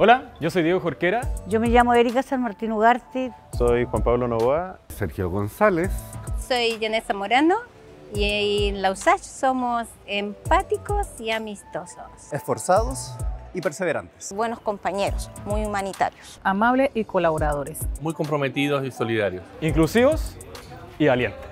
Hola, yo soy Diego Jorquera. Yo me llamo Erika San Martín Ugarte. Soy Juan Pablo Novoa. Sergio González. Soy Janessa Morano y en la somos empáticos y amistosos. Esforzados y perseverantes. Buenos compañeros, muy humanitarios. Amables y colaboradores. Muy comprometidos y solidarios. Inclusivos y valientes.